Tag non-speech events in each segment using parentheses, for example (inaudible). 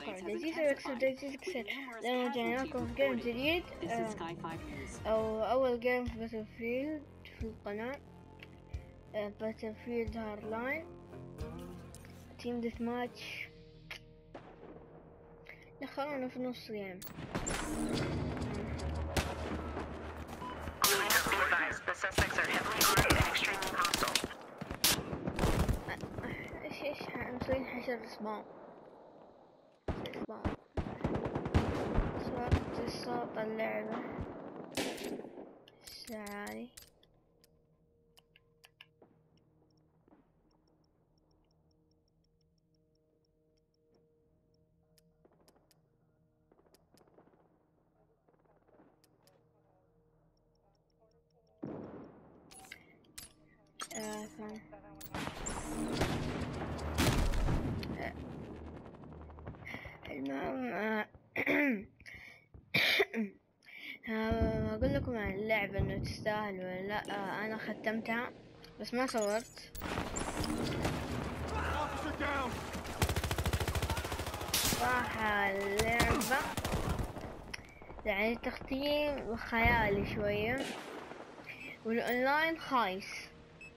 موقع جديد ويكسب جديد كسر لأنه رجعنا لكم في جيم جديد This is Sky 5 News. أو أول جيم في باتل فيلد في القناة باتل فيلد هارلاين تيم ديث ماتش دخلونا في نص hostile. إيش إيش مسوين حشر سبام سبام صوت صوت اللعبة الساعة هذي آه ثانية. المهم آه، أقول لكم عن اللعبة إنه تستاهل ولا لأ. آه، أنا ختمتها بس ما صورت! صراحة اللعبة. يعني تختيم خيالي شوية. والأونلاين خايس.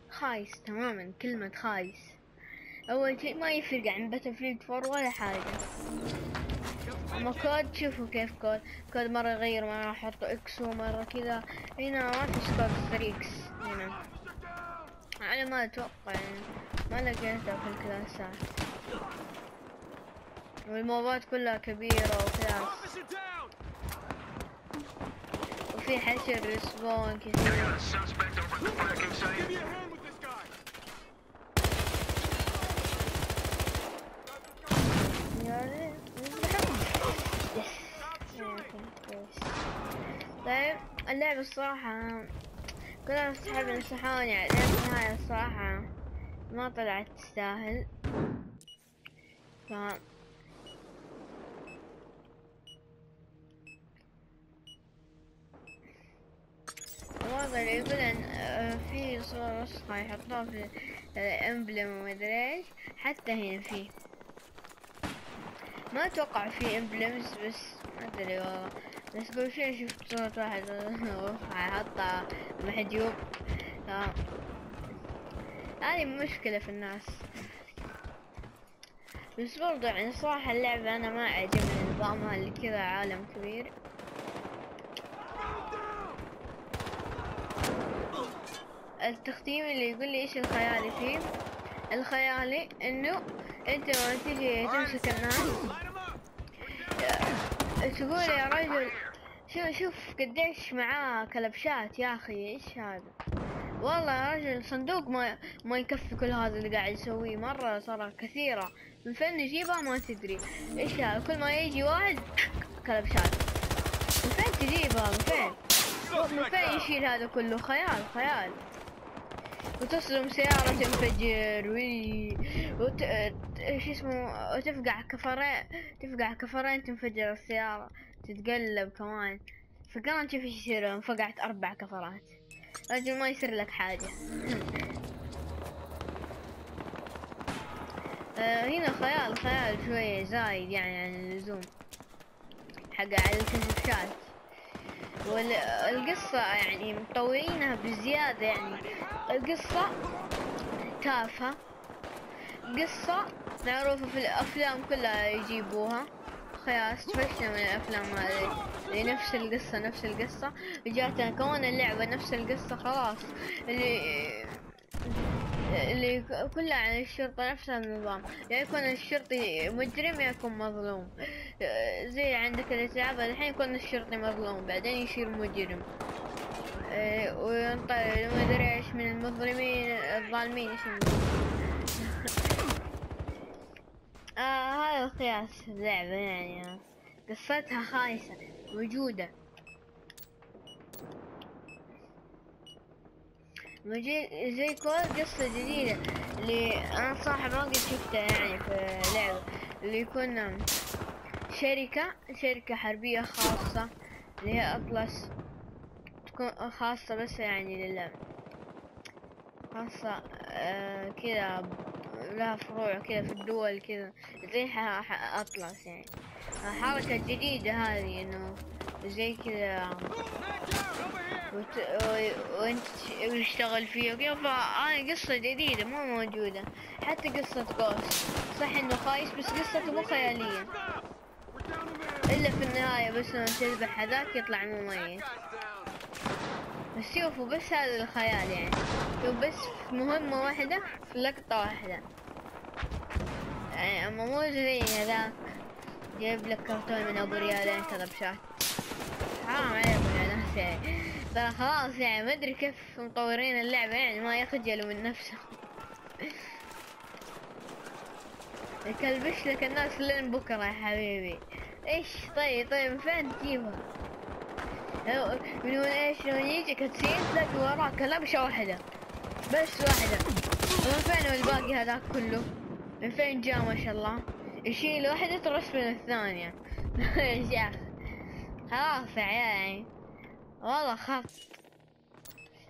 خايس تماما كلمة خايس. أول شيء ما يفرق عن Battlefield four ولا حاجة. أما COD شوفوا كيف COD COD مرة يغير مرة يحط X ومرة كذا. هنا ما في COD 3 X هنا. على ما أتوقع يعني ما لقيته في الكلاسات والمابات كلها كبيرة وخلاص! وفي حشر ريسبون كثير. اللعبة الصراحة كل أصحابي نصحوني على النهاية الصراحة. ما طلعت تستاهل. ف الوضع اللي يقول ان آه، في صورة نسخة يحطوها في الإمبلم ومدري إيش. حتى هنا فيه ما أتوقع في إمبلمز بس ما أدري والله. بس قبل شوي شفت صورة واحد حطها محجوب هذه مشكلة في الناس بس برضو يعني صراحة اللعبة أنا ما عجبني نظامها اللي كذا عالم كبير التختيم اللي يقول لي إيش الخيالي فيه الخيالي انه انت لما تيجي تمسك الناس! تقول يا رجل شوف شوف قديش معاه كلبشات يا أخي إيش هذا؟ والله يا رجل صندوق ما ما يكفي كل هذا اللي قاعد يسويه مرة صار كثيرة. من فين يجيبها ما تدري. إيش هذا؟ كل ما يجي واحد كلبشات. من فين تجيبها من فين من فين يشيل هذا كله. خيال خيال. وتصدم سيارة تنفجر وي. وت... إيش اسمه؟ وتفقع كفرين تفقع كفرين تنفجر السيارة. تتقلب كمان. فكان شوف إيش يصير انفقعت أربع كفرات. رجل ما يصير لك حاجة. (clears throat) آه هنا خيال خيال شوية زايد يعني عن اللزوم. حق على الكشفشات والقصة يعني مطورينها بزيادة يعني. القصة تافهة. قصة معروفة في الأفلام كلها يجيبوها. خلاص فشنا من الأفلام هذه؟ اللي نفس القصة نفس القصة. وجاتنا كمان اللعبة نفس القصة خلاص. اللي اللي كلها عن الشرطة نفس النظام. يا يكون الشرطي مجرم يا يكون مظلوم. زي عندك تلعبها الحين يكون الشرطي مظلوم بعدين يصير مجرم. إيه، وينطلع ما ادري إيش من المظلمين الظالمين إيش آه هذا القياس اللعبة يعني آه. قصتها خايسة موجودة موجود زي كل قصة جديدة اللي أنا صراحة ما قد شفتها يعني في لعبة اللي يكون شركة شركة حربية خاصة اللي هي أطلس تكون خاصة بس يعني لل خاصة آه كذا لها فروع كذا في الدول كذا. زي أطلس يعني. حركة جديدة هذه إنه زي كذا! وت... وانت يشتغل فيها وكذا. فهاي قصة جديدة مو موجودة. حتى قصة قوس صح إنه خايس بس قصته مو خيالية! إلا في النهاية بس لما تذبح هذاك يطلع down! بس شوفوا بس هذا الخيال يعني. شوف بس في مهمة واحدة في لقطة واحدة. أما مو زي هذاك جايب لك كرتون من أبو ريالين كذا بشات حرام عليكم يا ناس يعني ترى خلاص يعني ما أدري كيف مطورين اللعبة يعني ما يخجلوا من نفسهم. (laughs) يكلبش لك الناس لين بكرة يا حبيبي. إيش؟ طيب طيب من فين تجيبها من هون إيش؟ لما يجي؟ كاتسين تلاقي وراك. كلبشة واحدة بس واحدة. ومن فين الباقي هذاك كله؟ من فين جاء ما شاء الله. يشيل واحدة ترش من الثانية. (laughs) يا شيخ. خلاص يا عيال. والله خط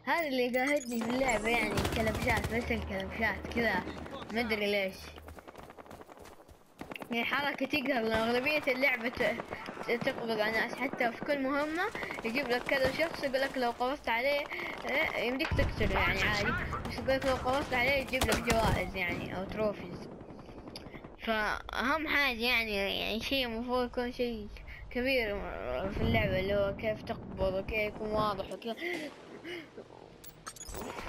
هذا اللي قاهدني في اللعبة يعني الكلبشات بس الكلبشات كذا. ما أدري ليش. يعني حركة تقهر. لأن أغلبية اللعبة تقبض على الناس. حتى في كل مهمة يجيب لك كذا شخص يقول لك لو قبضت عليه إيه، يمديك تقتله يعني عادي. بس يقول لك لو قبضت عليه يجيب لك جوائز يعني أو تروفيز. فأهم حاجة يعني يعني شيء المفروض يكون شيء كبير في اللعبة اللي هو كيف تقبض وكيف يكون واضح وكذا.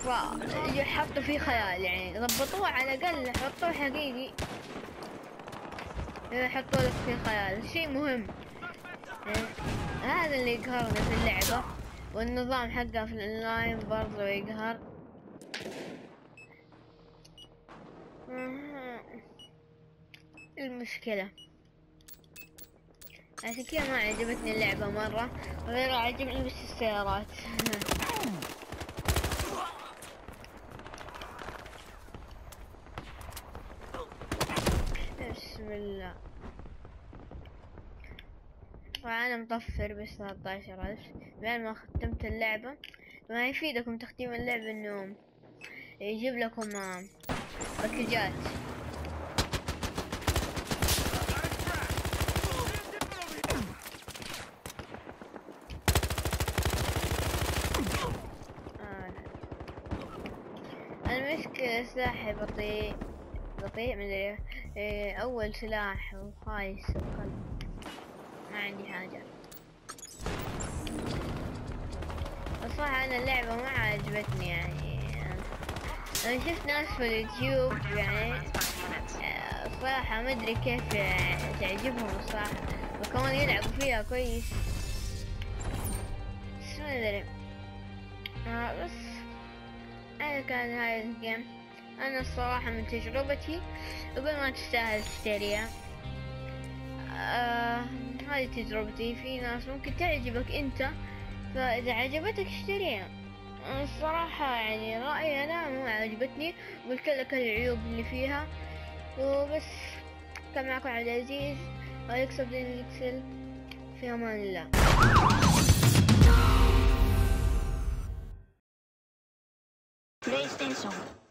فحطوا فيه خيال يعني. ضبطوه على الأقل حطوه حقيقي. يحطوا لك فيه خيال. شيء مهم. يعني هذا اللي يقهرني في اللعبة والنظام حقها في الأونلاين برضو يقهر. المشكلة. عشان كذا ما عجبتني اللعبة مرة غير عجبني بس السيارات. بسم الله. وأنا مطفر بس 13 ألف بعد ما ختمت اللعبة ما يفيدكم تختيم اللعبة إنه يجيب لكم آه، باكجات آه. المشكلة سلاحي بطيء بطيء مدري إيه أول سلاح وخايس وكلب ما عندي حاجة. الصراحة أنا اللعبة ما عجبتني يعني. أنا شفت ناس في اليوتيوب يعني آه، صراحة ما أدري كيف تعجبهم الصراحة. وكمان يلعبوا فيها كويس. بس ما أدري. آه، بس هذا كان هاي الجيم أنا الصراحة من تجربتي أقول ما تستاهل تشتريها آه هذه تجربتي. في ناس ممكن تعجبك أنت فإذا عجبتك اشتريها. الصراحة يعني رأيي أنا مو عجبتني قلت لك العيوب اللي فيها. وبس كان معكم عبد العزيز ويكسب الإكسل في أمان الله. ステーション。